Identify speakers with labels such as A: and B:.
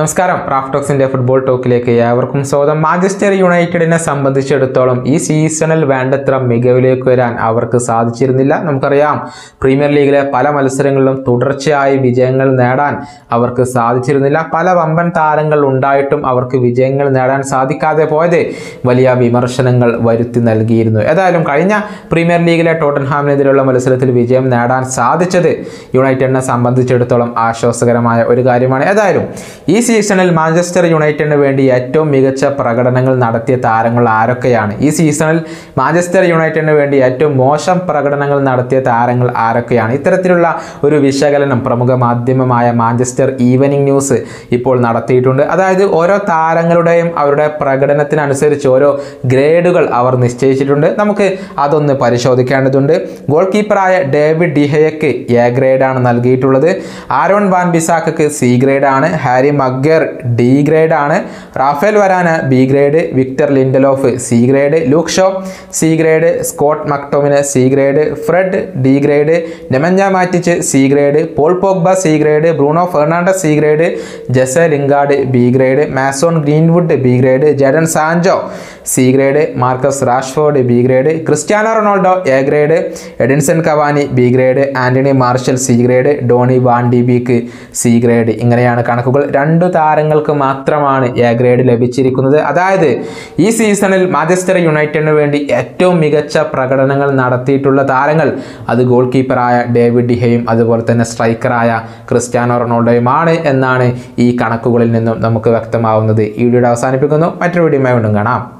A: നമസ്കാരം. റാഫ്ടോക്സിന്റെ ഫുട്ബോൾ ടോക്കിലേക്ക് ഏവർക്കും സ്വാഗതം. മാഞ്ചസ്റ്റർ യുണൈറ്റഡിനെ സംബന്ധിച്ചിടത്തോളം ഈ സീസണിൽ വേണ്ടത്ര മികവിലേക്ക് വരാൻ അവർക്ക് സാധിച്ചിരുന്നില്ല. നമുക്കറിയാം പ്രീമിയർ ലീഗിലെ പല മത്സരങ്ങളിലും തുടർച്ചയായി വിജയങ്ങൾ നേടാൻ അവർക്ക് സാധിച്ചിരുന്നില്ല. പല വമ്പൻ താരങ്ങൾ ഉണ്ടായിട്ടും അവർക്ക് വിജയങ്ങൾ നേടാൻ സാധിക്കാതെ പോയത് വലിയ വിമർശനങ്ങൾ വരുത്തി നൽകിയിരുന്നു. ഏതായാലും കഴിഞ്ഞ പ്രീമിയർ ലീഗിലെ ടോട്ടൻഹാമിനെതിരെയുള്ള മത്സരത്തിൽ വിജയം നേടാൻ സാധിച്ചത് യുണൈറ്റഡിനെ സംബന്ധിച്ചിടത്തോളം ആശ്വാസകരമായ ഒരു കാര്യമാണ്. ഏതായാലും ഈ സീസണിൽ മാഞ്ചസ്റ്റർ യുണൈറ്റഡിന് വേണ്ടി ഏറ്റവും മികച്ച പ്രകടനങ്ങൾ നടത്തിയ താരങ്ങൾ ആരൊക്കെയാണ്? ഈ സീസണിൽ മാഞ്ചസ്റ്റർ യുണൈറ്റഡിന് വേണ്ടി ഏറ്റവും മോശം പ്രകടനങ്ങൾ നടത്തിയ താരങ്ങൾ ആരൊക്കെയാണ്? ഇത്തരത്തിലുള്ള ഒരു വിശകലനം പ്രമുഖ മാധ്യമമായ മാഞ്ചസ്റ്റർ ഈവനിങ് ന്യൂസ് ഇപ്പോൾ നടത്തിയിട്ടുണ്ട്. അതായത് ഓരോ താരങ്ങളുടെയും അവരുടെ പ്രകടനത്തിനനുസരിച്ച് ഓരോ ഗ്രേഡുകൾ അവർ നിശ്ചയിച്ചിട്ടുണ്ട്. നമുക്ക് അതൊന്ന് പരിശോധിക്കേണ്ടതുണ്ട്. ഗോൾ കീപ്പറായ ഡേവിഡ് ഡിഹയക്ക് എ ഗ്രേഡാണ് നൽകിയിട്ടുള്ളത്. ആരോൺ വാൻ ബിസാക്കക്ക് സി ഗ്രേഡാണ്. ഹാരി മഗ്ഗർ ഡി ഗ്രേഡ് ആണ്. Raphael Varane B grade Victor Lindelof C grade Luke Shaw C grade Scott McTominay C grade Fred D grade Nemanja Matic C grade Paul Pogba C grade Bruno Fernandes C grade Jesse Lingard B grade Mason Greenwood B grade Jadon Sancho C grade Marcus Rashford B grade Cristiano Ronaldo A grade Edinson Cavani B grade Anthony Martial C grade Donny van de Beek C grade. ഇങ്ങനെയാണ് കണക്കുകൾ. രണ്ടു താരങ്ങൾക്ക് മാത്രമാണ് A grade ലഭിച്ചിരിക്കുന്നത്. അതായത് ഈ സീസണിൽ Manchester യുണൈറ്റഡിന് വേണ്ടി ഏറ്റവും മികച്ച പ്രകടനങ്ങൾ നടത്തിയിട്ടുള്ള താരങ്ങൾ അത് ഗോൾ കീപ്പറായ ഡേവിഡ് ഡിഹയും അതുപോലെ തന്നെ സ്ട്രൈക്കറായ ക്രിസ്ത്യാനോ റൊണാൾഡോയുമാണ് എന്നാണ് ഈ കണക്കുകളിൽ നിന്നും നമുക്ക് വ്യക്തമാവുന്നത്. ഈ വീഡിയോ അവസാനിപ്പിക്കുന്നു. മറ്റൊരു വീഡിയോ വീണ്ടും കാണാം.